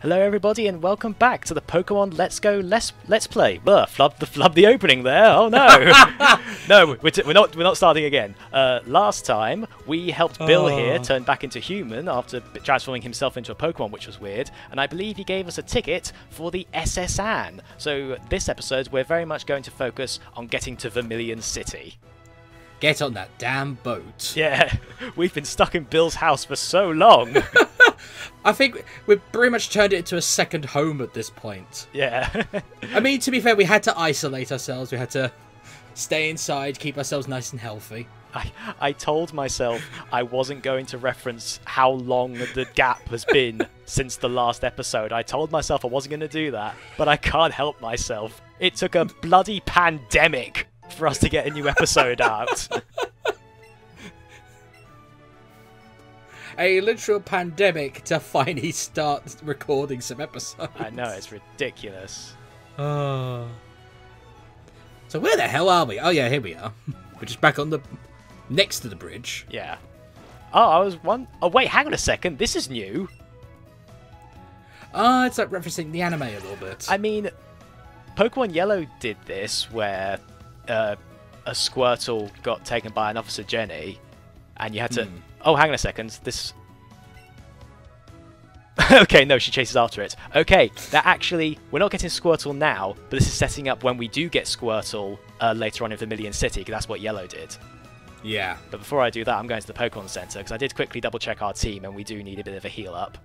Hello, everybody, and welcome back to the Pokemon Let's Go Let's Let's Play. Blah, flub the flub the opening there. Oh no, no, we're, we're not we're not starting again. Uh, last time we helped Bill Oh. here turn back into human after transforming himself into a Pokemon, which was weird. And I believe he gave us a ticket for the SS Anne. So this episode, we're very much going to focus on getting to Vermilion City. Get on that damn boat. Yeah, we've been stuck in Bill's house for so long. I think we've pretty much turned it into a second home at this point. yeah. I mean, to be fair, we had to isolate ourselves. We had to stay inside, keep ourselves nice and healthy. I, I told myself I wasn't going to reference how long the gap has been since the last episode. I told myself I wasn't going to do that, but I can't help myself. It took a bloody pandemic for us to get a new episode out. A literal pandemic to finally start recording some episodes. I know, it's ridiculous. Oh. So where the hell are we? Oh yeah, here we are. We're just back on the next to the bridge. Yeah. Oh, I was one oh wait, hang on a second. This is new. Ah, it's like referencing the anime a little bit. I mean, Pokemon Yellow did this where uh, a Squirtle got taken by an Officer Jenny, and you had to. Hmm. Oh, hang on a second. This. okay, no, she chases after it. Okay, that actually we're not getting Squirtle now, but this is setting up when we do get Squirtle uh, later on in Vermilion City, because that's what Yellow did. yeah. But before I do that, I'm going to the Pokemon Center because I did quickly double check our team, and we do need a bit of a heal up.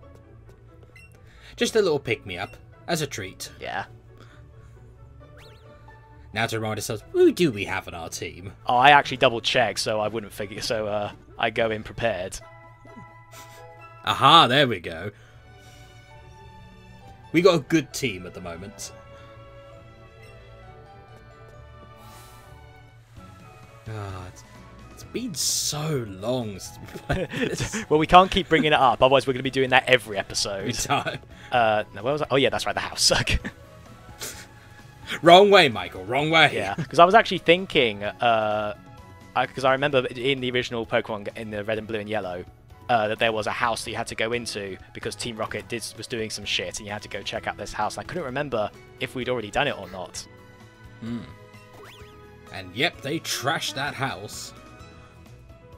Just a little pick me up as a treat. Yeah. Now to remind ourselves, who do we have on our team? Oh, I actually double checked, so I wouldn't figure. So uh, I go in prepared. Aha, there we go. We got a good team at the moment. Ah, it's, it's been so long since we played this well, we can't keep bringing it up, otherwise we're going to be doing that every episode. time. Uh, no, where was I? Oh yeah, that's right, the house. Suck. Wrong way, Michael. Wrong way. yeah, because I was actually thinking, uh, because I remember in the original Pokemon in the Red and Blue and Yellow. Uh, that there was a house that you had to go into because Team Rocket did was doing some shit, and you had to go check out this house. I couldn't remember if we'd already done it or not. And yep, they trashed that house.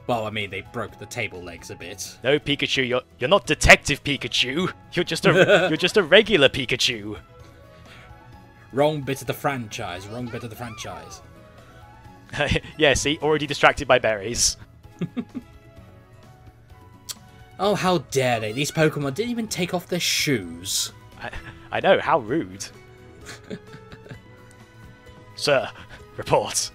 Well, I mean, they broke the table legs a bit. No, Pikachu, you're you're not Detective Pikachu. You're just a you're just a regular Pikachu. Wrong bit of the franchise. Wrong bit of the franchise. yeah, see, already distracted by berries. Oh, how dare they? These Pokemon didn't even take off their shoes. I, I know, how rude. Sir, report.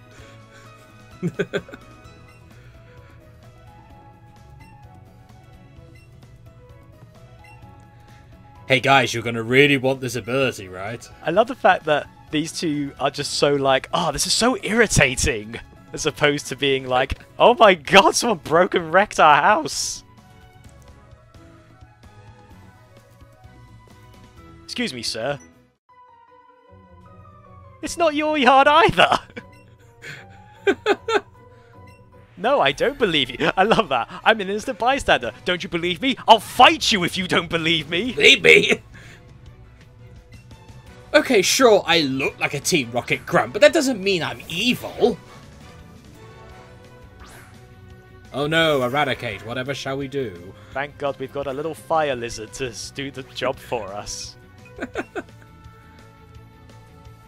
Hey guys, you're gonna really want this ability, right? I love the fact that these two are just so like, oh, this is so irritating, as opposed to being like, oh my god, someone broke and wrecked our house. Excuse me, sir. It's not your yard either. no, I don't believe you. I love that. I'm an innocent bystander. Don't you believe me? I'll fight you if you don't believe me. Believe me! Okay, sure, I look like a Team Rocket grunt, but that doesn't mean I'm evil. Oh no, a Raticate, whatever shall we do? Thank God we've got a little fire lizard to do the job for us.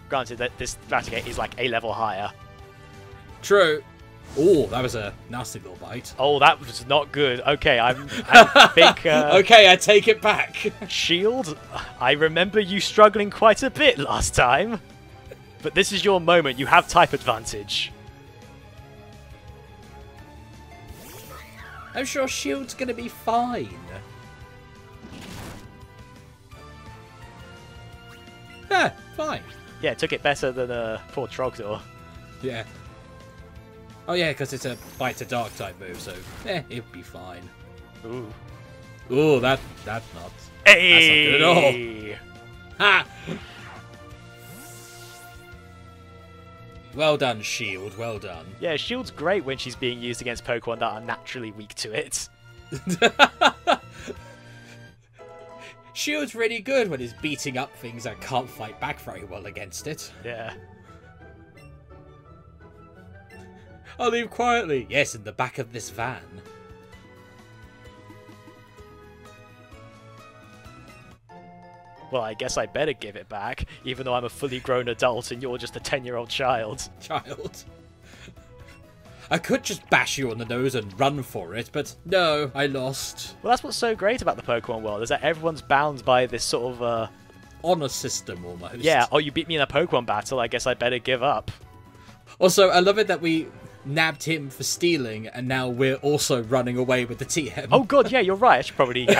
Granted that this Raticate is like a level higher. True. Oh, that was a nasty little bite. Oh, that was not good. Okay, I'm, I think uh, okay, I take it back. Shield. I remember you struggling quite a bit last time, but this is your moment. You have type advantage. I'm sure Shield's gonna be fine. Yeah, fine. Yeah, took it better than uh, poor Trogdor. Yeah. Oh yeah, because it's a bite to dark type move, so eh, it'll be fine. Ooh. Ooh, that that's not. Hey! good at all. Ha! Well done, Shield. Well done. Yeah, Shield's great when she's being used against Pokemon that are naturally weak to it. Shield's really good when it's beating up things that can't fight back very well against it. Yeah. I'll leave quietly. Yes, in the back of this van. Well, I guess I better give it back, even though I'm a fully grown adult and you're just a 10 year old child. Child. I could just bash you on the nose and run for it, but no, I lost. Well, that's what's so great about the Pokemon world, is that everyone's bound by this sort of, uh, Honor system almost. yeah, oh, you beat me in a Pokemon battle, I guess I better give up. Also, I love it that we nabbed him for stealing, and now we're also running away with the TM. Oh, god, yeah, you're right, I should probably.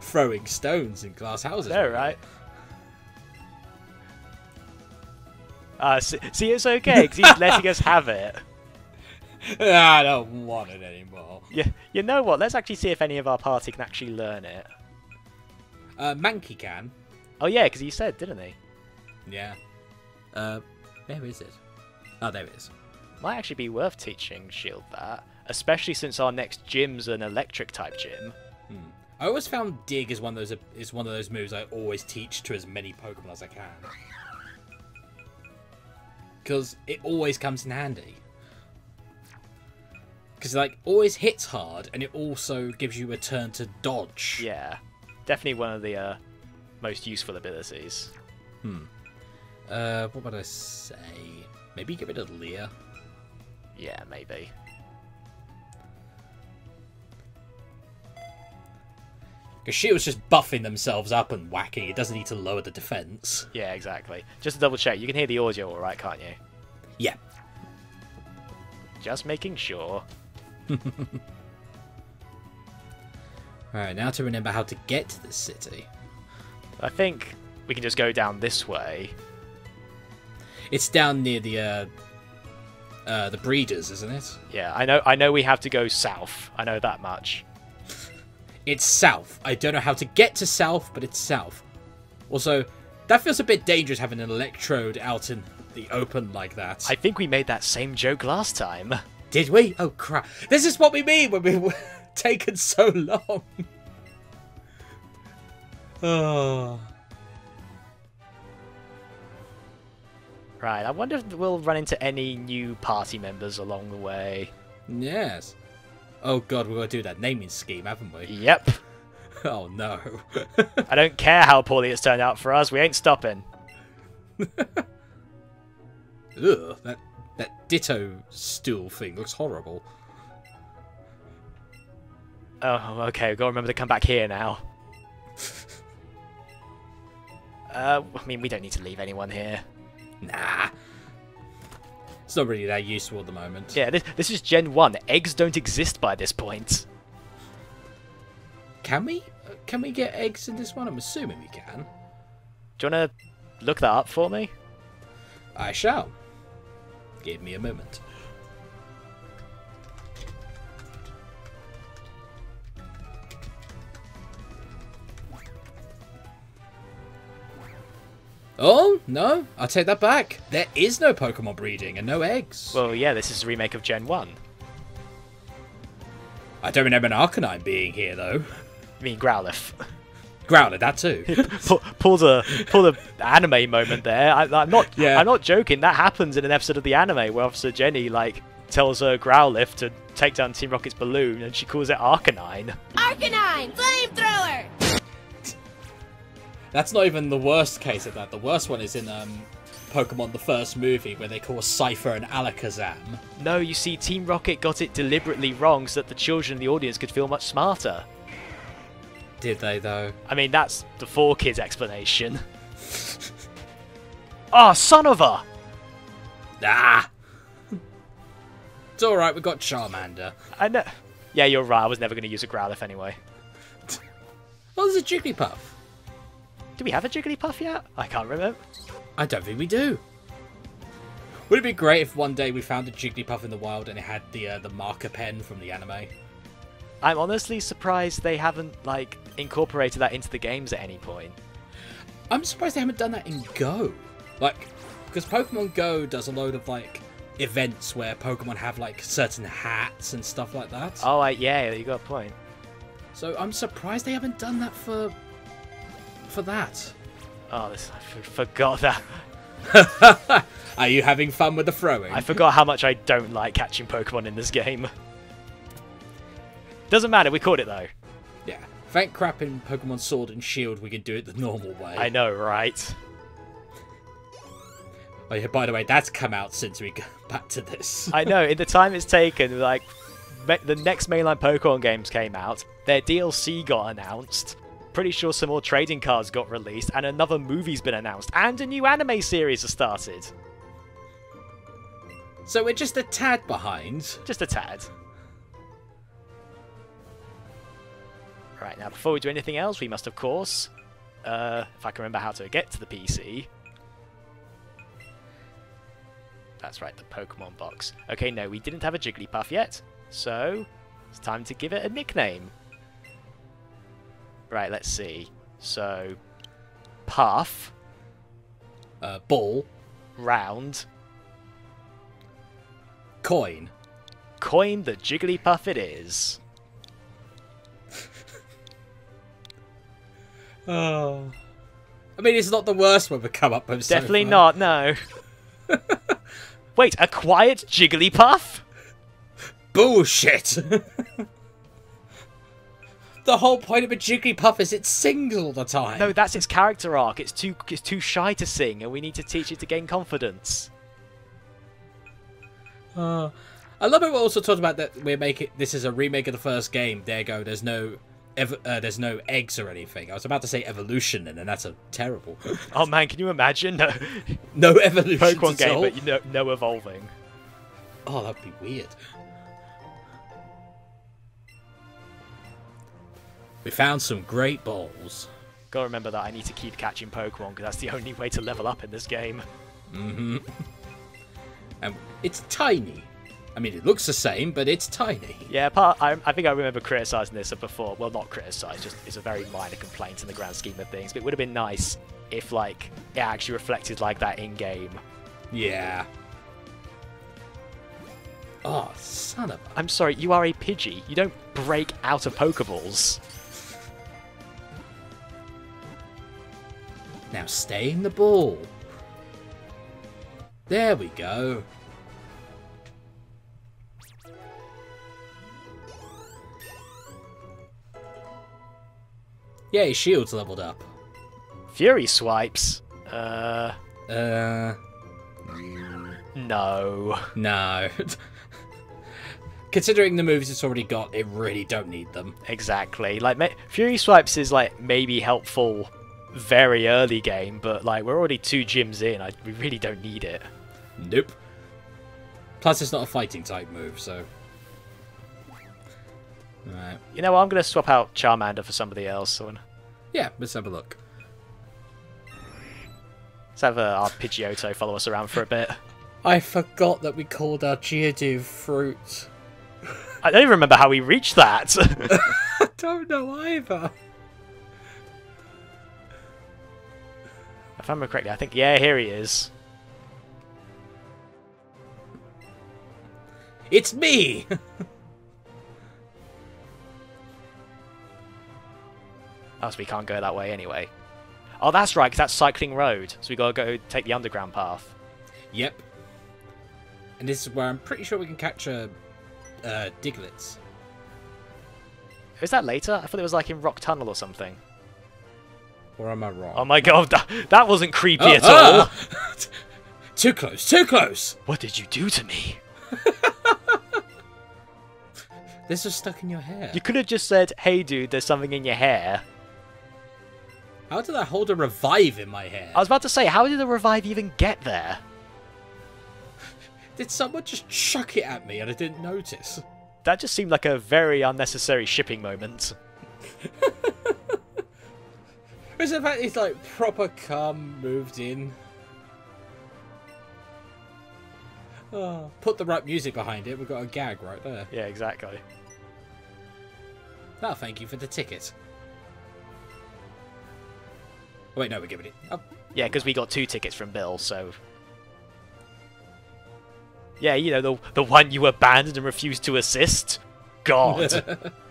Throwing stones in glass houses. no, right? Uh, see, see, it's okay, because he's letting us have it. I don't want it anymore. Yeah, you know what? Let's actually see if any of our party can actually learn it. Uh, Mankey can. Oh yeah, because he said, didn't he? Yeah. Uh, where is it? Oh, there it is. Might actually be worth teaching Shield that, especially since our next gym's an electric type gym. I always found Dig is one of those is one of those moves I always teach to as many Pokemon as I can. Because it always comes in handy. Because like always hits hard, and it also gives you a turn to dodge. Yeah, definitely one of the uh, most useful abilities. Uh, what would I say? Maybe get rid of Leer. Yeah, maybe. Because she was just buffing themselves up and whacking. It doesn't need to lower the defense. Yeah, exactly. Just to double check, you can hear the audio all right, can't you? Yeah. Just making sure. Alright, now to remember how to get to this city. I think we can just go down this way. It's down near the uh, uh, the breeders, isn't it? Yeah, I know. I know we have to go south. I know that much. It's south. I don't know how to get to south, but it's south. Also, that feels a bit dangerous having an electrode out in the open like that. I think we made that same joke last time. Did we? Oh crap! This is what we mean when we were taken so long. oh. Right. I wonder if we'll run into any new party members along the way. Yes. Oh god, we're gonna do that naming scheme, haven't we? Yep. Oh no. I don't care how poorly it's turned out for us. We ain't stopping. Ugh, that that ditto stool thing looks horrible. Oh, okay. We've got to remember to come back here now. Uh, I mean, we don't need to leave anyone here. Nah. It's not really that useful at the moment. Yeah, this, this is Gen 1. Eggs don't exist by this point. Can we? Can we get eggs in this one? I'm assuming we can. Do you want to look that up for me? I shall. Give me a moment. Oh, no, I'll take that back. There is no Pokemon breeding and no eggs. Well, yeah, this is a remake of Gen 1. I don't remember an Arcanine being here, though. I mean, Growlithe. Growler, that too. pull, pull the pull the anime moment there. I, I'm not. Yeah. I'm not joking. That happens in an episode of the anime where Officer Jenny like tells her Growlithe to take down Team Rocket's balloon, and she calls it Arcanine. Arcanine, flamethrower! That's not even the worst case of that. The worst one is in um, Pokemon the first movie where they call Scyther and Alakazam. No, you see, Team Rocket got it deliberately wrong so that the children in the audience could feel much smarter. Did they though? I mean, that's the 4Kids explanation. Ah, son of a! Ah! It's alright, we've got Charmander. I know. Yeah, you're right. I was never going to use a Growlithe anyway. Oh, there's a Jigglypuff. Do we have a Jigglypuff yet? I can't remember. I don't think we do. Would it be great if one day we found a Jigglypuff in the wild and it had the uh, the marker pen from the anime? I'm honestly surprised they haven't like incorporated that into the games at any point. I'm surprised they haven't done that in Go. Like, because Pokemon Go does a load of like events where Pokemon have like certain hats and stuff like that. Oh, I, yeah, you got a point. So I'm surprised they haven't done that for for that. Oh, this, I f- forgot that. Are you having fun with the throwing? I forgot how much I don't like catching Pokemon in this game. Doesn't matter, we caught it though. Yeah. Thank crap in Pokemon Sword and Shield we can do it the normal way. I know, right? Oh yeah, by the way, that's come out since we got back to this. I know. In the time it's taken, like the next mainline Pokemon games came out, their DLC got announced. Pretty sure some more trading cards got released, and another movie's been announced, and a new anime series has started. So we're just a tad behind. Just a tad. Right, now before we do anything else, we must, of course, uh, if I can remember how to get to the PC. That's right, the Pokemon box. Okay, no, we didn't have a Jigglypuff yet, so it's time to give it a nickname. Right, let's see. So, Puff, Uh, ball, round, coin. coin the Jigglypuff it is. Oh. I mean, it's not the worst one we've come up with. so Definitely far. not, no. Wait, a quiet Jigglypuff? Bullshit. the whole point of a Jigglypuff is it sings all the time. No, that's its character arc. It's too it's too shy to sing, and we need to teach it to gain confidence. Uh, I love it. We also talked about that we're making this is a remake of the first game. There you go. There's no. Ev- uh, there's no eggs or anything. I was about to say evolution, and then that's a terrible. Oh man, can you imagine? No, no evolution. Pokemon game, all. but you know, no evolving. Oh, that'd be weird. We found some great balls. Gotta remember that I need to keep catching Pokemon because that's the only way to level up in this game. Mhm. And it's tiny. I mean, it looks the same, but it's tiny. Yeah, part, I, I think I remember criticising this before. Well, not criticise, just it's a very minor complaint in the grand scheme of things. But it would have been nice if like it actually reflected like that in game. Yeah. Oh, son of a... I'm sorry, you are a Pidgey. You don't break out of Pokeballs. Now stay in the ball. There we go. Yay, shield's leveled up. Fury swipes. Uh, Uh, no. no. Considering the moves it's already got, it really don't need them. Exactly. Like Fury swipes is like maybe helpful very early game, but like we're already two gyms in. I, we really don't need it. Nope. Plus, it's not a fighting type move, so. Alright. You know what? I'm gonna swap out Charmander for somebody else. So Yeah, let's have a look. let's have uh, our Pidgeotto follow us around for a bit. I forgot that we called our Geodude fruit. I don't even remember how we reached that. I don't know either. If I remember correctly, I think yeah, here he is. It's me! Oh, so we can't go that way anyway. Oh, that's right, 'cause that's cycling road. So we gotta go take the underground path. yep. And this is where I'm pretty sure we can catch a uh, Digletts. Is that later? I thought it was like in Rock Tunnel or something. Or am I wrong? Oh my god, that, that wasn't creepy Oh, at all. ah! too close, too close! What did you do to me? This was stuck in your hair. You could have just said, hey dude, there's something in your hair. How did I hold a revive in my hair? I was about to say, how did the revive even get there? Did someone just chuck it at me and I didn't notice? That just seemed like a very unnecessary shipping moment. It's the fact it's like proper cum moved in. Oh, put the right music behind it. We've got a gag right there. Yeah, exactly. Oh, thank you for the ticket. Oh, wait, no, we're giving it. Oh, Yeah, because we got two tickets from Bill, so Yeah, you know, the, the one you abandoned and refused to assist? God.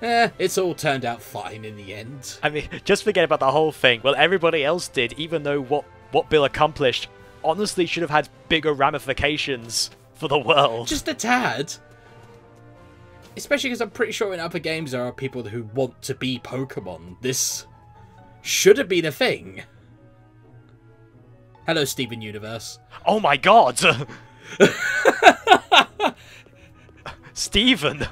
Eh, it's all turned out fine in the end. I mean, just forget about the whole thing. Well, everybody else did, even though what, what Bill accomplished honestly should have had bigger ramifications for the world. Just a tad. Especially because I'm pretty sure in other games there are people who want to be Pokemon. This should have been a thing. Hello, Steven Universe. Oh my god! Steven!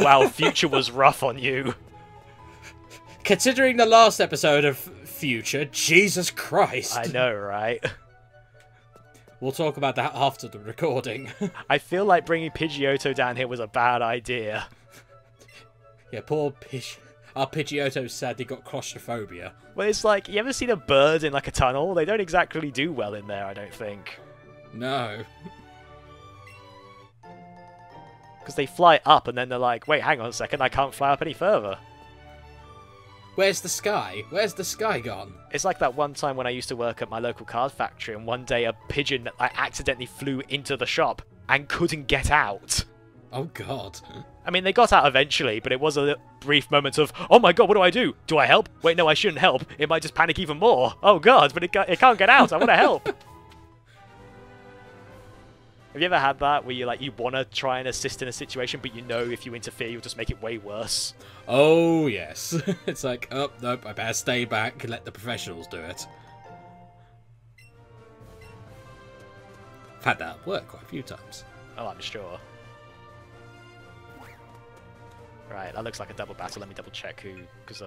Wow, Future was rough on you. Considering the last episode of Future, Jesus Christ. I know, right? We'll talk about that after the recording. I feel like bringing Pidgeotto down here was a bad idea. yeah, poor Pidge. Our Pidgeotto sadly got claustrophobia. Well, it's like, you ever seen a bird in like a tunnel? They don't exactly do well in there, I don't think. No. Because they fly up and then they're like, wait, hang on a second, I can't fly up any further. Where's the sky? Where's the sky gone? It's like that one time when I used to work at my local card factory and one day a pigeon like, accidentally flew into the shop and couldn't get out. Oh god. I mean, they got out eventually, but it was a brief moment of, oh my god, what do I do? Do I help? Wait, no, I shouldn't help. It might just panic even more. Oh god, but it, it can't get out. I want to help. Have you ever had that where you like you want to try and assist in a situation, but you know if you interfere, you'll just make it way worse? Oh yes. it's like, oh nope, I better stay back and let the professionals do it. I've had that at work quite a few times. Oh, I'm sure. Right, that looks like a double battle. Let me double check who, because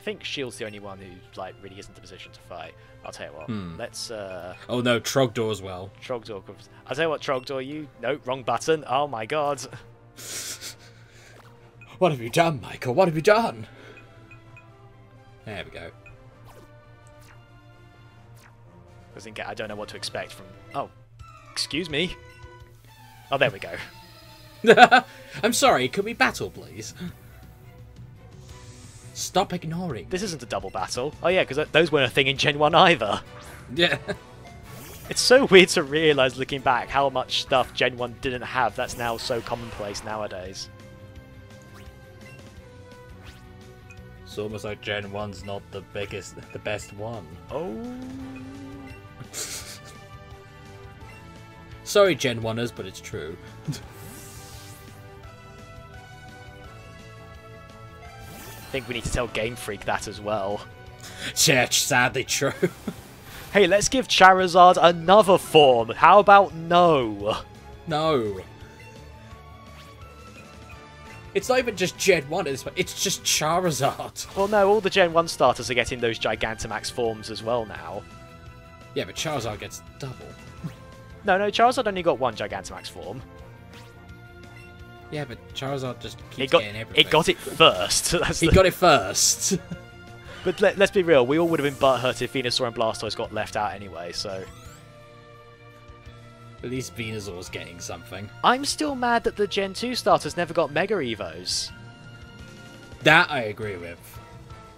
I, think Shield's the only one who like really isn't in a position to fight. I'll tell you what. Hmm. Let's uh, Oh no, Trogdor as well. Trogdor. comes- I'll tell you what, Trogdor. You no wrong button. Oh my god. What have you done, Michael? What have you done? There we go. I think I don't know what to expect from. Oh, excuse me. Oh, there we go. I'm sorry, could we battle, please? Stop ignoring. This isn't a double battle. Oh yeah, because those weren't a thing in Gen One either. Yeah. It's so weird to realise looking back how much stuff Gen 1 didn't have that's now so commonplace nowadays. It's almost like Gen 1's not the biggest, the best one. Oh. Sorry, Gen 1ers, but it's true. think we need to tell Game Freak that as well. Yeah, sadly true. Hey, let's give Charizard another form. How about no? no. It's not even just Gen 1, it's, it's just Charizard. Well, no, all the Gen 1 starters are getting those Gigantamax forms as well now. Yeah, but Charizard gets double. No, no, Charizard only got one Gigantamax form. Yeah, but Charizard just keeps It got getting everything. it got it first. That's He the- got it first. But let, let's be real, we all would have been butthurt if Venusaur and Blastoise got left out anyway, so... At least Venusaur's getting something. I'm still mad that the Gen 2 starters never got Mega Evos. That I agree with.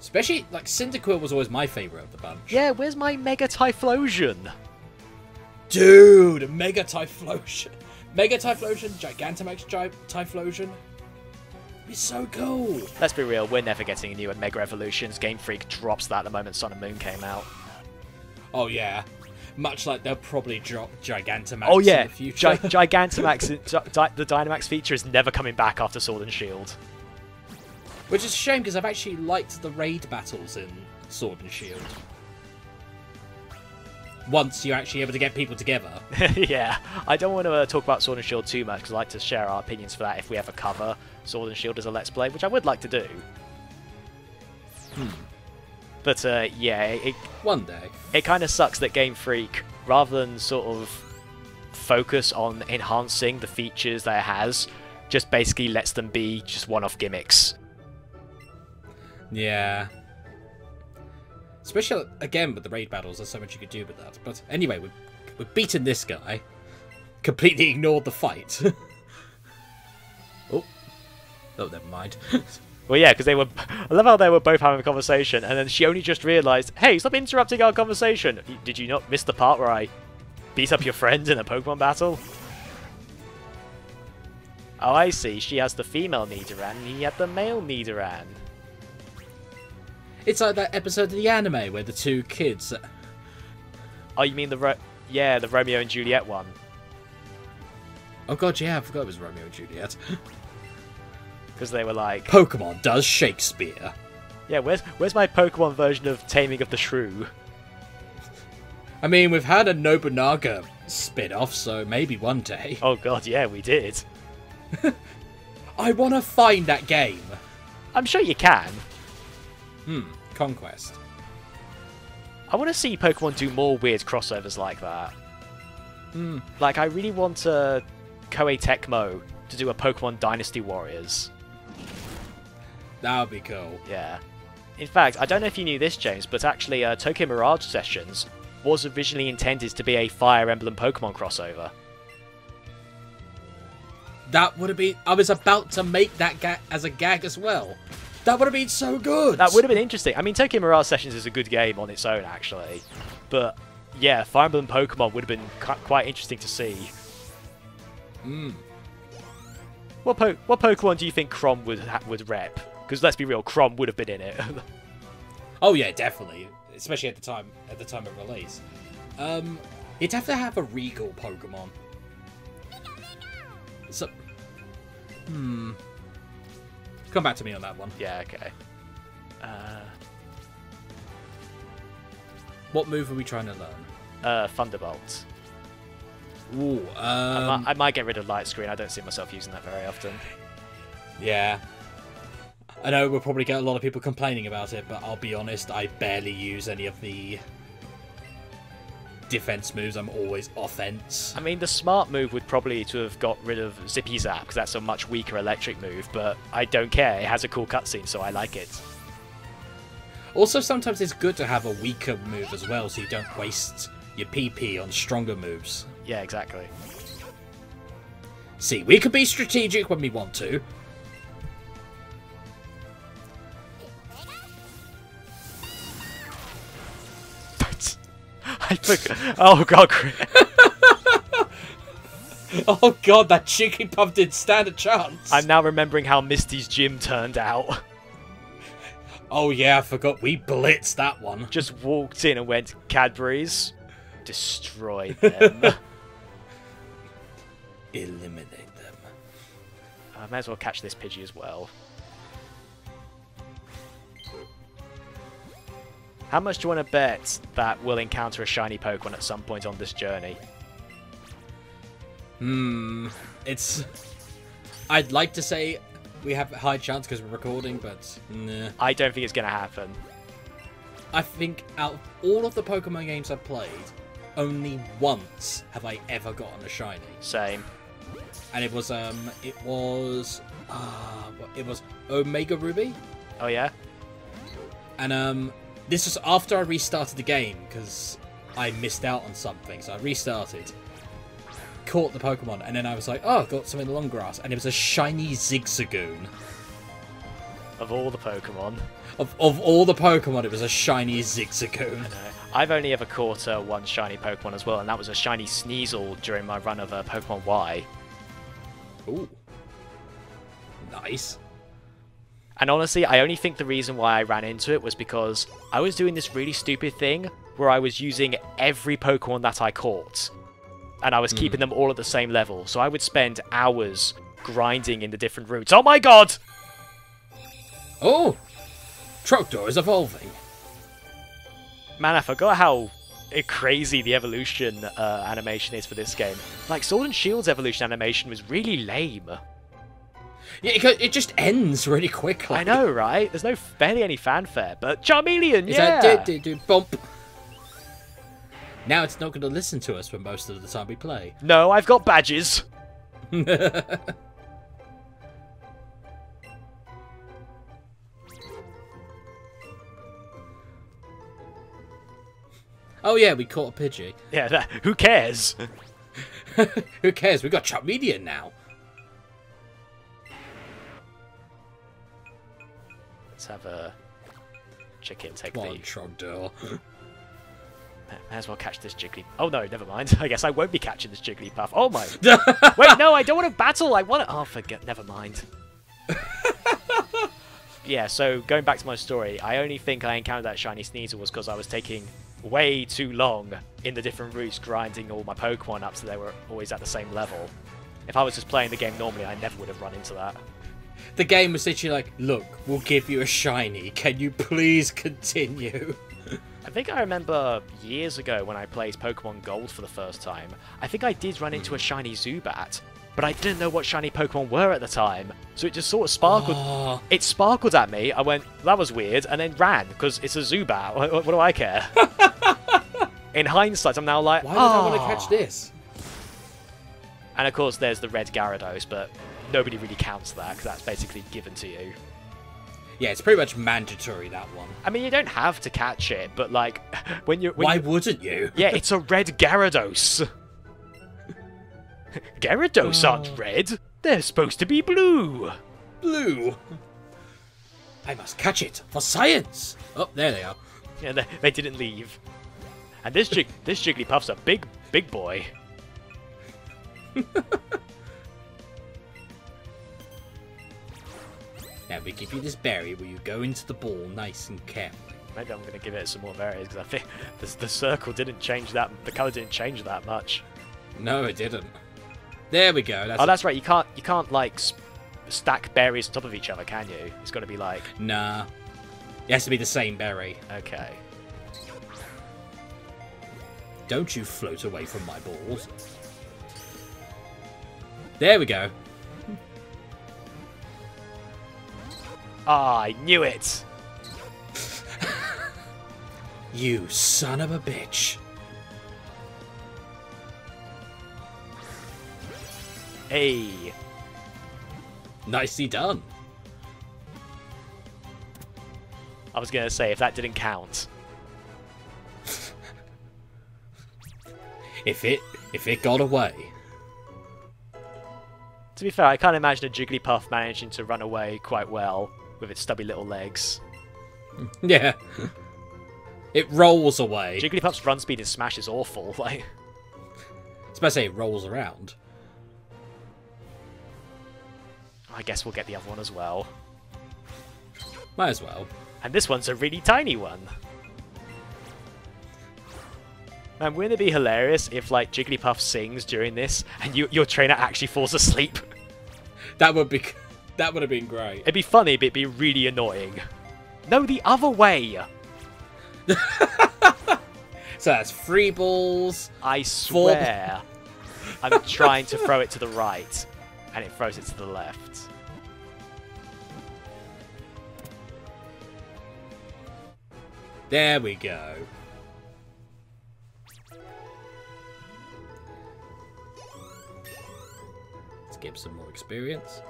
Especially, like, Cyndaquil was always my favourite of the bunch. Yeah, where's my Mega Typhlosion? Dude, Mega Typhlosion. Mega Typhlosion, Gigantamax Gi- Typhlosion. Be so cool. Let's be real, we're never getting a new Mega Evolutions. Game Freak drops that the moment Sun and Moon came out. Oh, yeah. Much like they'll probably drop Gigantamax Oh yeah, in the future. Gi- Gigantamax, Di- the Dynamax feature is never coming back after Sword and Shield. Which is a shame because I've actually liked the raid battles in Sword and Shield. Once you're actually able to get people together. yeah, I don't want to uh, talk about Sword and Shield too much because I like to share our opinions for that if we ever cover Sword and Shield as a Let's Play, which I would like to do. But uh, yeah, it, One day. it kind of sucks that Game Freak, rather than sort of focus on enhancing the features that it has, just basically lets them be just one-off gimmicks. Yeah. Especially, again, with the raid battles, there's so much you could do with that. But anyway, we've, we've beaten this guy. Completely ignored the fight. oh. Oh, never mind. Well, yeah, because they were. I love how they were both having a conversation, and then she only just realised, "Hey, stop interrupting our conversation." Did you not miss the part where I beat up your friend in a Pokemon battle? Oh, I see. She has the female Nidoran, and he had the male Nidoran. It's like that episode of the anime where the two kids. Oh, you mean the Ro- yeah, the Romeo and Juliet one? Oh god, yeah, I forgot it was Romeo and Juliet. Because they were like, Pokemon does Shakespeare. "Yeah, where's where's my Pokemon version of Taming of the Shrew?" I mean, we've had a Nobunaga spin off, so maybe one day. Oh God, yeah, we did. I want to find that game. I'm sure you can. Hmm, Conquest. I want to see Pokemon do more weird crossovers like that. Hmm. Like, I really want uh, Koei Tecmo to do a Pokemon Dynasty Warriors. That would be cool. Yeah. In fact, I don't know if you knew this, James, but actually, uh, Tokyo Mirage Sessions was originally intended to be a Fire Emblem Pokemon crossover. That would have been. I was about to make that ga- as a gag as well. That would have been so good. That would have been interesting. I mean, Tokyo Mirage Sessions is a good game on its own, actually. But, yeah, Fire Emblem Pokemon would have been quite interesting to see. Mm. What, po- what Pokemon do you think Chrom would, would rep? Because let's be real, Chrom would have been in it. Oh yeah, definitely. Especially at the time at the time of release. Um, you'd have to have a regal Pokemon. So, hmm. Come back to me on that one. yeah, okay. Uh, What move are we trying to learn? uh, Thunderbolt. Ooh, I, um, might, I might get rid of Light Screen. I don't see myself using that very often. yeah. I know we'll probably get a lot of people complaining about it, but I'll be honest, I barely use any of the defense moves. I'm always offense. I mean, the smart move would probably to have got rid of Zippy Zap because that's a much weaker electric move. But I don't care. It has a cool cutscene, so I like it. Also, sometimes it's good to have a weaker move as well, so you don't waste your PP on stronger moves. Yeah, exactly. See, we can be strategic when we want to. I. Oh god. Oh god, that cheeky pup did stand a chance. I'm now remembering how Misty's gym turned out. Oh yeah, I forgot we blitzed that one. Just walked in and went Cadbury's, destroyed them. Eliminate them. I may as well catch this Pidgey as well. How much do you want to bet that we'll encounter a shiny Pokemon at some point on this journey? Hmm. It's. I'd like to say we have a high chance because we're recording, but nah. I don't think it's going to happen. I think out of all of the Pokemon games I've played, only once have I ever gotten a shiny, Same. and it was um, it was ah, what it was Omega Ruby, Oh yeah? and um, this was after I restarted the game because I missed out on something, so I restarted. Caught the Pokemon, and then I was like, "Oh, I've got some in the long grass," and it was a shiny Zigzagoon. Of all the Pokemon. Of, of all the Pokemon, it was a shiny Zigzagoon. I've only ever caught uh, one shiny Pokemon as well, and that was a shiny Sneasel during my run of uh, Pokemon Y. Ooh. Nice. And honestly, I only think the reason why I ran into it was because I was doing this really stupid thing where I was using every Pokemon that I caught. And I was keeping them all at the same level. So I would spend hours grinding in the different routes. Oh my god! Oh! Trogdor is evolving. Man, I forgot how crazy the evolution uh, animation is for this game. Like, Sword and Shield's evolution animation was really lame. Yeah, it, it just ends really quickly. I know, right? There's no barely any fanfare, but Charmeleon, It's yeah! that do, do, do, bump. Now it's not going to listen to us for most of the time we play. No, I've got badges. oh yeah, we caught a Pidgey. Yeah, that, who cares? Who cares? We got Charmeleon now. Let's have a chicken take Come the. on, Trogdor. May as well catch this Jiggly. Oh no, never mind. I guess I won't be catching this Jigglypuff. Oh my. Wait, no, I don't want to battle. I want to. Oh, forget. Never mind. yeah. So going back to my story, I only think I encountered that shiny Sneasel was because I was taking way too long in the different routes, grinding all my Pokemon up so they were always at the same level. If I was just playing the game normally, I never would have run into that. The game was literally like, look, we'll give you a shiny. Can you please continue? I think I remember years ago when I played Pokemon Gold for the first time, I think I did run into a shiny Zubat, but I didn't know what shiny Pokemon were at the time, so it just sort of sparkled. Oh, It sparkled at me, I went, that was weird, and then ran, because it's a Zubat, what, what do I care? In hindsight, I'm now like, why would I want to "Ah." catch this? And of course, there's the red Gyarados, but nobody really counts that, because that's basically given to you. Yeah, it's pretty much mandatory, that one. I mean, you don't have to catch it, but like, when you're. When Why you- wouldn't you? Yeah, it's a red Gyarados. Gyarados aren't oh. red. They're supposed to be blue. Blue. I must catch it for science. Oh, there they are. Yeah, they, they didn't leave. And this Jig- this Jigglypuff's a big, big boy. Now we give you this berry where you go into the ball nice and carefully. Maybe I'm going to give it some more berries because I think the, the circle didn't change that. The color didn't change that much. No, it didn't. There we go. That's Oh, that's right. You can't you can't like stack berries on top of each other, can you? It's got to be like Nah. It has to be the same berry. okay. Don't you float away from my balls. There we go. Ah, I knew it. You son of a bitch. Hey. Nicely done. I was gonna say if that didn't count. If it if it got away. To be fair, I can't imagine a Jigglypuff managing to run away quite well with its stubby little legs. Yeah. It rolls away. Jigglypuff's run speed in Smash is awful. Like, It's about to say it rolls around. I guess we'll get the other one as well. Might as well. And this one's a really tiny one. Man, wouldn't it be hilarious if like Jigglypuff sings during this and you, your trainer actually falls asleep? That would be that would have been great. It'd be funny, but it'd be really annoying. No, the other way! So that's three balls. I swear. I'm trying to throw it to the right, and it throws it to the left. There we go. Let's get some more experience.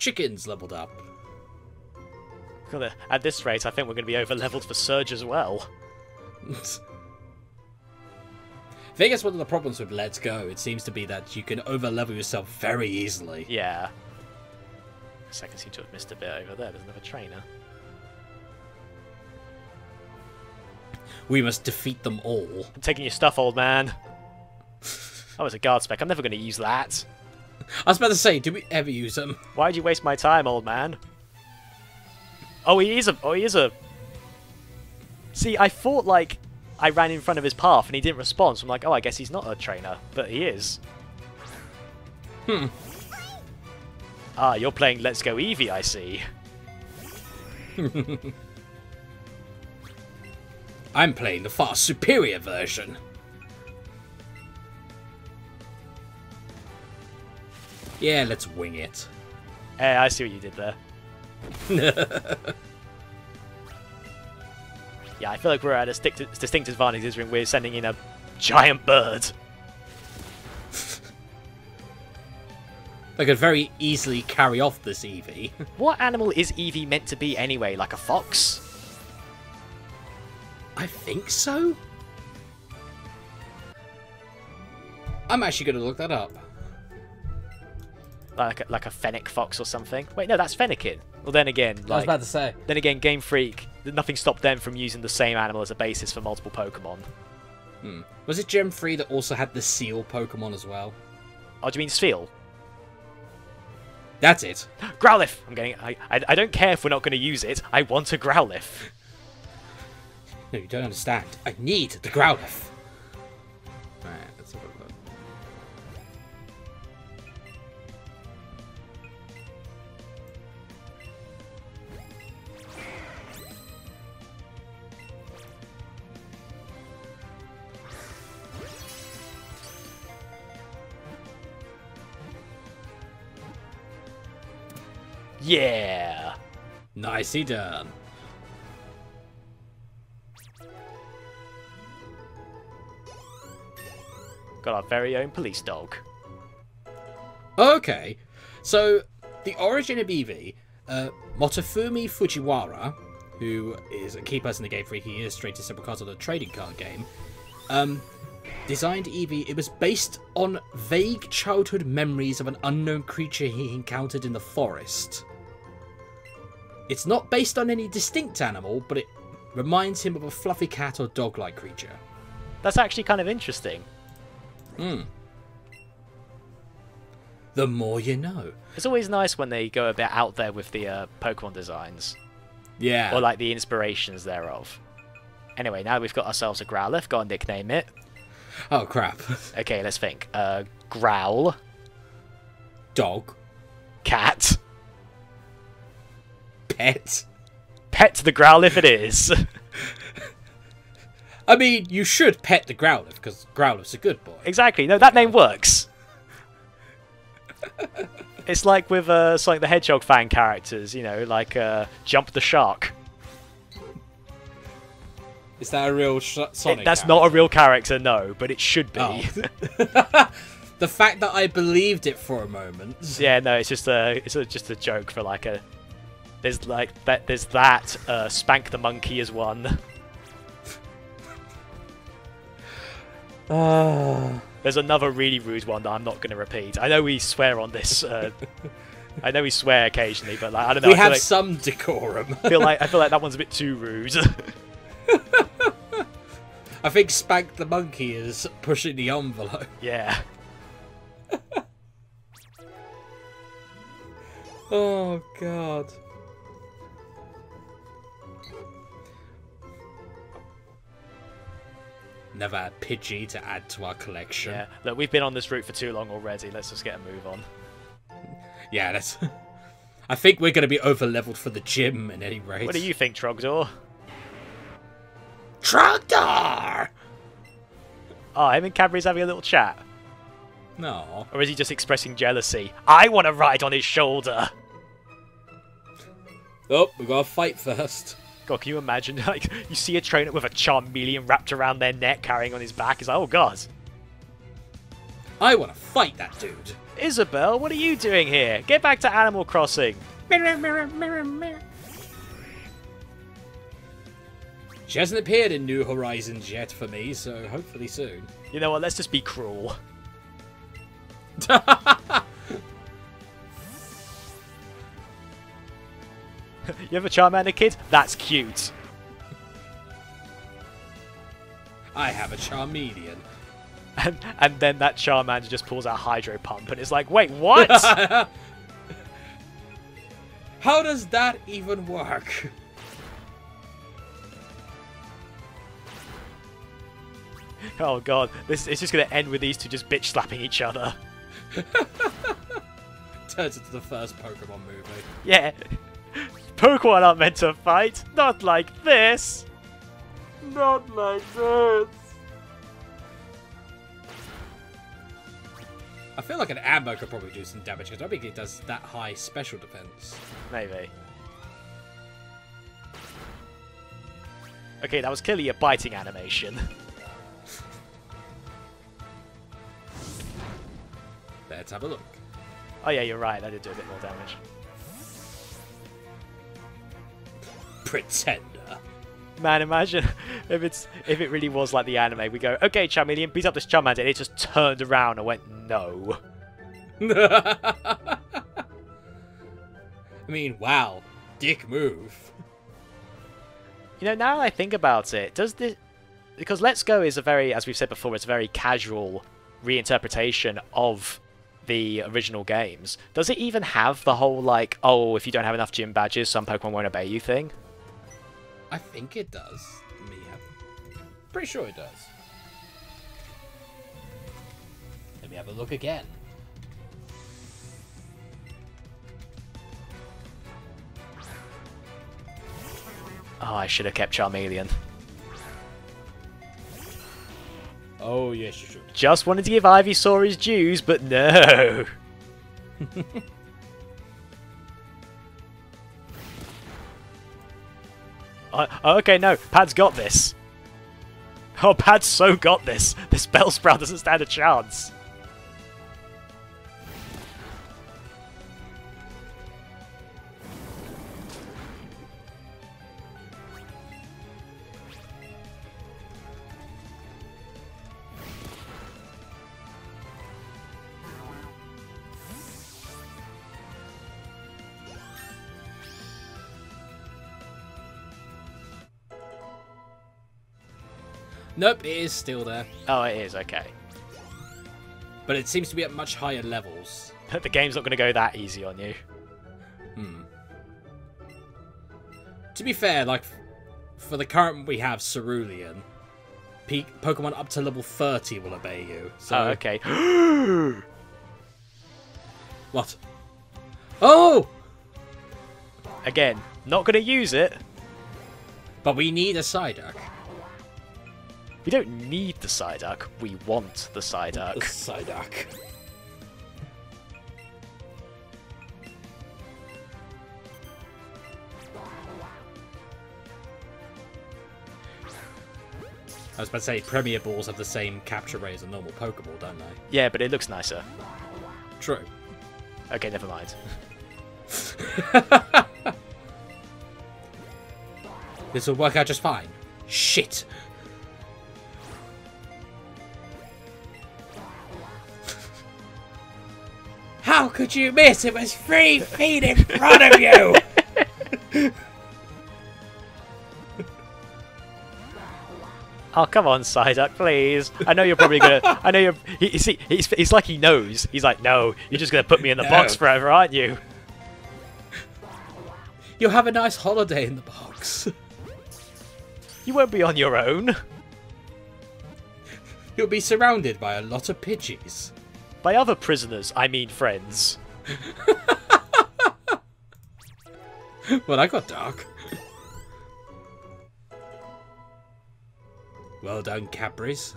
Chickens leveled up. At this rate, I think we're going to be over leveled for Surge as well. I think that's one of the problems with Let's Go. It seems to be that you can over level yourself very easily. Yeah. Second seem to have missed a bit over there. There's another trainer. We must defeat them all. I'm taking your stuff, old man. That was a guard spec. I'm never going to use that. I was about to say, do we ever use them? Why'd you waste my time, old man? Oh, he is a. Oh, he is a. See, I thought like I ran in front of his path and he didn't respond. So I'm like, oh, I guess he's not a trainer, but he is. Hmm. Ah, you're playing Let's Go Eevee, I see. I'm playing the far superior version. Yeah, let's wing it. Hey, I see what you did there. Yeah, I feel like we're at a distinct, advantage when we're sending in a giant bird. I could very easily carry off this Eevee. What animal is Eevee meant to be anyway? Like a fox? I think so. I'm actually going to look that up. Like a, like a fennec fox or something? Wait, no, that's Fennekin. Well, then again, I was about to say. then again, Game Freak, nothing stopped them from using the same animal as a basis for multiple Pokemon. Hmm. Was it Gen 3 that also had the seal Pokemon as well? Oh, do you mean Spheal? That's it. Growlithe! I'm getting. I, I, I don't care if we're not going to use it. I want a Growlithe. No, you don't understand. I need the Growlithe. Alright, Yeah. Nicely done. Got our very own police dog. Okay, so the origin of Eevee, uh, Motofumi Fujiwara, who is a key person in the game freak, he illustrated several cards on the trading card game, um, designed Eevee. It was based on vague childhood memories of an unknown creature he encountered in the forest. It's not based on any distinct animal, but it reminds him of a fluffy cat or dog-like creature. That's actually kind of interesting. Hmm. The more you know. It's always nice when they go a bit out there with the uh, Pokemon designs, Yeah. or like the inspirations thereof. Anyway, now we've got ourselves a Growlithe. Go to nickname it. oh crap. Okay, let's think. Uh, Growl, Dog. cat, Pet. pet the Growlithe. It is. I mean, you should pet the Growlithe because Growlithe's a good boy. exactly. No, that name works. it's like with uh, Sonic the Hedgehog fan characters, you know, like uh, Jump the Shark. Is that a real sh- It- Sonic? that's not a real character, no, but it should be. Oh. the fact that I believed it for a moment. yeah, no, it's just a, it's a, just a joke for like a. There's like that. There's that. Uh, Spank the monkey is one. There's another really rude one that I'm not going to repeat. I know we swear on this. Uh, I know we swear occasionally, but like I don't know. we I have like, some decorum. I feel like I feel like that one's a bit too rude. I think Spank the Monkey is pushing the envelope. yeah. Oh, God. Never had Pidgey to add to our collection. Yeah. Look, we've been on this route for too long already. Let's just get a move on. Yeah, that's. I think we're going to be over leveled for the gym at any rate. What do you think, Trogdor? Trogdor! Oh, him and Cadbury's having a little chat. No. Or is he just expressing jealousy? I want to ride on his shoulder. Oh, we've got to fight first. God, can you imagine? Like, you see a trainer with a Charmeleon wrapped around their neck, carrying on his back. It's like, oh god. I want to fight that dude. Isabelle, what are you doing here? Get back to Animal Crossing. Mirror, mirror, mirror, mirror. She hasn't appeared in New Horizons yet for me, so hopefully soon. You know what? Let's just be cruel. you have a Charmander kid? That's cute. I have a Charmeleon. And and then that Charmander just pulls out Hydro Pump, and it's like, wait, what? How does that even work? oh god, this it's just gonna end with these two just bitch slapping each other. Turns into the first Pokemon movie. Yeah. Pokemon aren't meant to fight. Not like this. Not like this. I feel like an ammo could probably do some damage, because I don't think it does that high special defense. Maybe. Okay, that was clearly a biting animation. Let's have a look. Oh yeah, you're right. That did do a bit more damage. Pretender. Man, imagine if it's if it really was like the anime. We go, okay, Charmeleon, beat up this Charmander, and it just turned around and went, no. I mean, wow. dick move. You know, now I think about it, does this because Let's Go is a very, as we've said before, it's a very casual reinterpretation of the original games. Does it even have the whole like, oh, if you don't have enough gym badges, some Pokemon won't obey you thing? I think it does. Me, I'm pretty sure it does. Let me have a look again. Oh, I should have kept Charmeleon. Oh yes, you should. Just wanted to give Ivysaur his dues, but no. Uh, okay, no. Pad's got this. Oh, Pad's so got this. This Bellsprout doesn't stand a chance. Nope, it is still there, Oh, it is, okay. but it seems to be at much higher levels. the game's not going to go that easy on you. Hmm. To be fair, like for the current we have Cerulean, peak Pokemon up to level 30 will obey you. So Oh, okay. what? Oh, Again, not going to use it. but we need a Psyduck. We don't need the Psyduck. We want the A Psyduck. Psyduck. I was about to say, Premier Balls have the same capture rate as a normal Pokeball, don't they? Yeah, but it looks nicer. True. Okay, never mind. This will work out just fine. Shit. Could you miss? It was three feet in front of you. Oh, come on, Psyduck, please. I know you're probably gonna. I know you're. He, see, he's, he's like he knows. He's like, no, you're just gonna put me in the box forever, aren't you? You'll have a nice holiday in the box. You won't be on your own. You'll be surrounded by a lot of Pidgeys. By other prisoners, I mean friends. Well, I got dark. Well done, Cadbury's.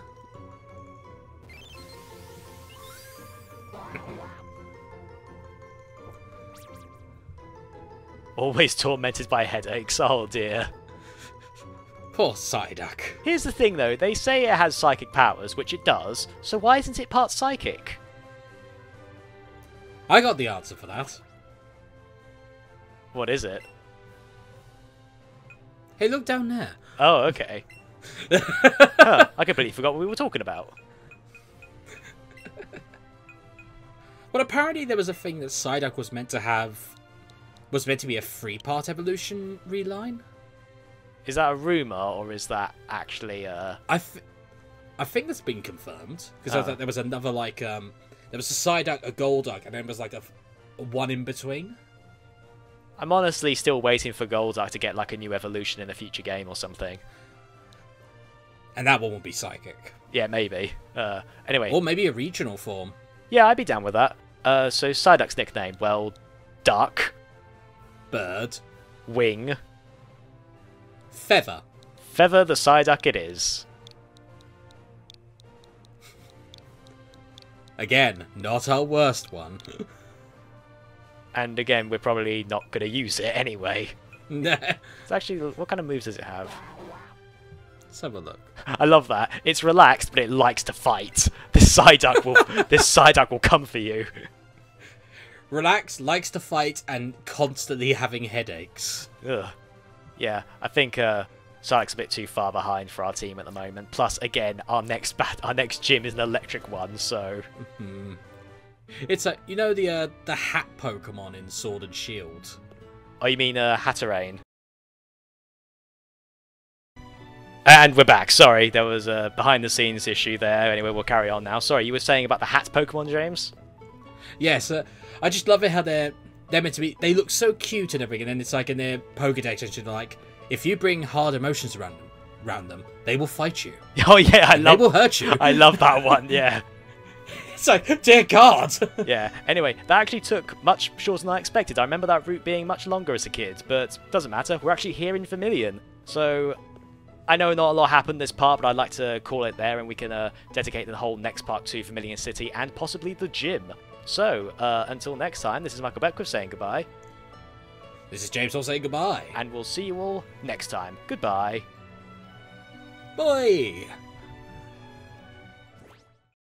Always tormented by headaches. Oh dear. Poor Psyduck. Here's the thing, though. They say it has psychic powers, which it does. So why isn't it part psychic? I got the answer for that. What is it? Hey, look down there. Oh, okay. Huh, I completely forgot what we were talking about. Well, apparently there was a thing that Psyduck was meant to have, was meant to be a three-part evolution reline. Is that a rumor or is that actually uh I, th- I think that's been confirmed because I Oh. thought there was another like um, there was a Psyduck, a Golduck, and then there was like a, a one in between. I'm honestly still waiting for Golduck to get like a new evolution in a future game or something. And that one will be psychic. Yeah, maybe. Uh anyway, Or maybe a regional form. yeah, I'd be down with that. Uh so Psyduck's nickname, well, Duck, Bird. Wing, Feather. Feather the Psyduck it is. Again, not our worst one. And again, we're probably not going to use it anyway. It's actually, what kind of moves does it have? Let's have a look. I love that. It's relaxed, but it likes to fight. This Psyduck will, this Psyduck will come for you. Relax, likes to fight, and constantly having headaches. Ugh. Yeah, I think uh, Psyduck's a bit too far behind for our team at the moment. Plus, again, our next bat, our next gym is an electric one, so It's a, you know the uh, the hat Pokemon in Sword and Shield. Oh, you mean uh, Hatterene? And we're back. Sorry, there was a behind-the-scenes issue there. Anyway, we'll carry on now. Sorry, you were saying about the hat Pokemon, James? Yes, uh, I just love it how they're they're meant to be. They look so cute and everything, and then it's like in their Pokedex, it's like if you bring hard emotions around them, around them, they will fight you. Oh yeah, I love. They will hurt you. I love that one. Yeah, It's like, dear God. yeah. Anyway, that actually took much shorter than I expected. I remember that route being much longer as a kid, but doesn't matter. We're actually here in Vermilion, so I know not a lot happened this part, but I'd like to call it there, and we can uh, dedicate the whole next part to Vermilion City and possibly the gym. So, uh, until next time, this is Michael Beckwith saying goodbye, this is James all saying goodbye. and we'll see you all next time. Goodbye. Bye.